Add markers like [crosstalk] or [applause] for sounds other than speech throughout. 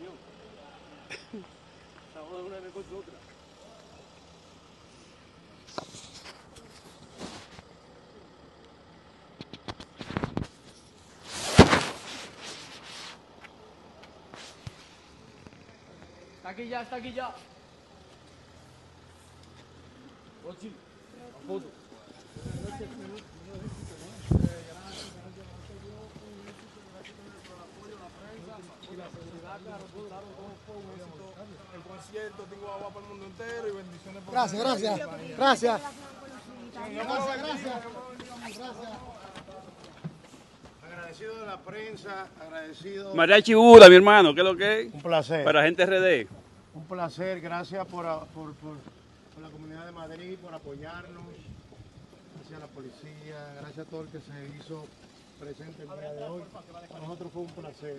opinión. Estamos una en contra otra. Está aquí ya, está aquí ya. Ochi, la foto. El concierto, tengo agua para el mundo entero y bendiciones por Gracias, gracias, gracias. Gracias, gracias. Agradecido de la prensa, agradecido. Mariachi Buda, mi hermano, ¿qué es lo que es? Un placer. Para gente RD. Un placer, gracias por, por, por, por la comunidad de Madrid, por apoyarnos. Gracias a la policía, gracias a todo el que se hizo presente el día de hoy. Para nosotros fue un placer.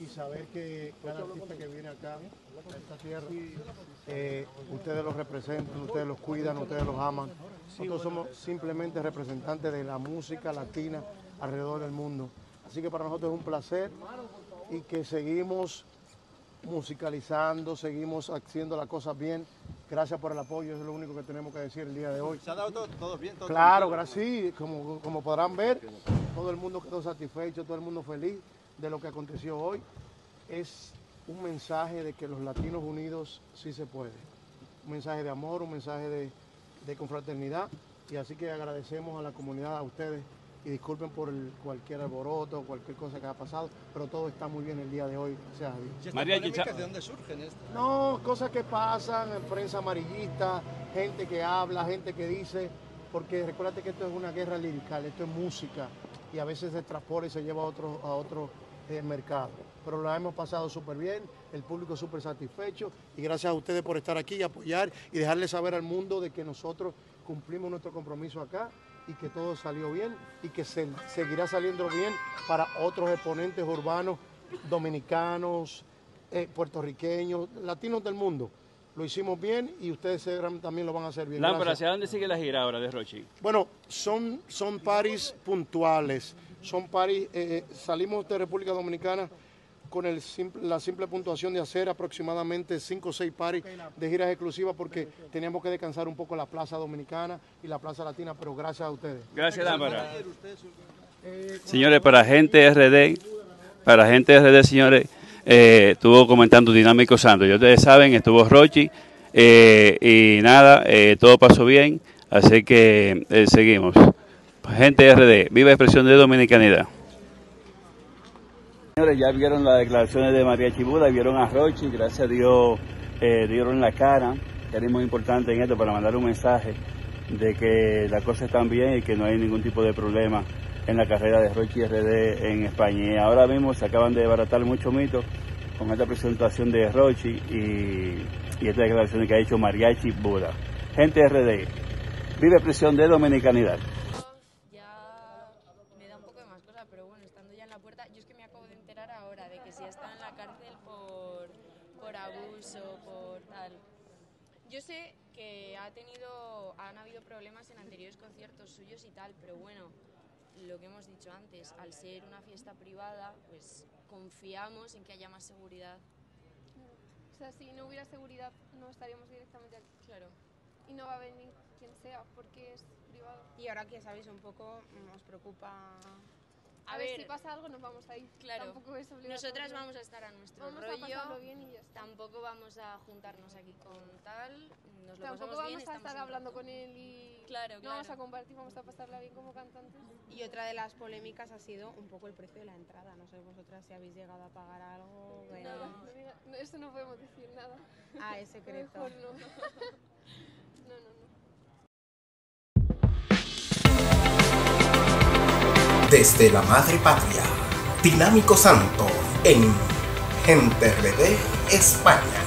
Y saber que cada artista que viene acá, a esta tierra, eh, ustedes los representan, ustedes los cuidan, ustedes los aman. Nosotros somos simplemente representantes de la música latina alrededor del mundo. Así que para nosotros es un placer y que seguimos musicalizando, seguimos haciendo las cosas bien. Gracias por el apoyo, eso es lo único que tenemos que decir el día de hoy. ¿Se ha dado todo, todo bien? Todo Claro, gracias. Sí, como, como podrán ver, todo el mundo quedó satisfecho, todo el mundo feliz de lo que aconteció hoy. Es un mensaje de que los latinos unidos sí se puede. Un mensaje de amor, un mensaje de, de confraternidad. Y así que agradecemos a la comunidad, a ustedes, y disculpen por el- cualquier alboroto, cualquier cosa que haya pasado, pero todo está muy bien el día de hoy, gracias a Dios. ¿Y estas Mariachi, polémicas cha- ¿De dónde surgen estas? No, cosas que pasan, en prensa amarillista, gente que habla, gente que dice, porque recuérdate que esto es una guerra lirical, esto es música y a veces se transporta y se lleva a otro, a otro eh, mercado. Pero lo hemos pasado súper bien, el público súper satisfecho y gracias a ustedes por estar aquí y apoyar y dejarle saber al mundo de que nosotros cumplimos nuestro compromiso acá y que todo salió bien y que se- seguirá saliendo bien para otros exponentes urbanos dominicanos, eh, puertorriqueños, latinos del mundo. Lo hicimos bien y ustedes también lo van a hacer bien. Lámpara. ¿hacia dónde sigue la gira ahora de Rochi? Bueno, son, son paris puntuales. Son paris, eh, salimos de República Dominicana con el simple- la simple puntuación de hacer aproximadamente 5 o 6 paris de giras exclusivas porque teníamos que descansar un poco la Plaza Dominicana y la Plaza Latina, pero gracias a ustedes. Gracias. Usted, su- Señores, para gente RD, para gente RD, señores, eh, estuvo comentando Dinámico Santos. Ya ustedes saben, estuvo Rochi eh, y nada, eh, todo pasó bien, así que eh, seguimos. Gente RD, viva expresión de dominicanidad. Señores, ya vieron las declaraciones de María Chibuda, vieron a Rochi, gracias a Dios eh, dieron la cara, que era muy importante en esto para mandar un mensaje de que las cosas están bien y que no hay ningún tipo de problema en la carrera de Rochi RD en España. Ahora mismo se acaban de desbaratar muchos mitos con esta presentación de Rochi y, y esta declaración que ha hecho Mariachi Buda. Gente RD, vive expresión de dominicanidad. ya me da un poco de más cosa, pero bueno, estando ya en la puerta, yo es que me acabo de enterar ahora de que si está en la cárcel por, por abuso, por tal. Yo sé que ha tenido, han habido problemas en anteriores conciertos suyos y tal, pero bueno, lo que hemos dicho antes, al ser una fiesta privada, pues confiamos en que haya más seguridad. O sea, si no hubiera seguridad, no estaríamos directamente aquí. Claro. Y no va a venir quien sea, porque es privado. Y ahora que sabéis un poco, nos preocupa A, A ver, ver, si pasa algo, nos vamos a ir. Claro. Tampoco es. Nosotras vamos a estar a nuestro Vamos a rollo. pasarlo bien y ya está. Tampoco vamos a juntarnos aquí con tal. Nos lo Tampoco vamos bien, a estar hablando con él y Claro, no vamos a claro. compartir, vamos a pasarla bien como cantantes. Y otra de las polémicas ha sido un poco el precio de la entrada. No sé vosotras si habéis llegado a pagar algo. bueno. No no, eso no podemos decir nada. Ah, es secreto. Mejor no, [laughs] Desde la Madre Patria, Dinámico Santo en Gente RD España.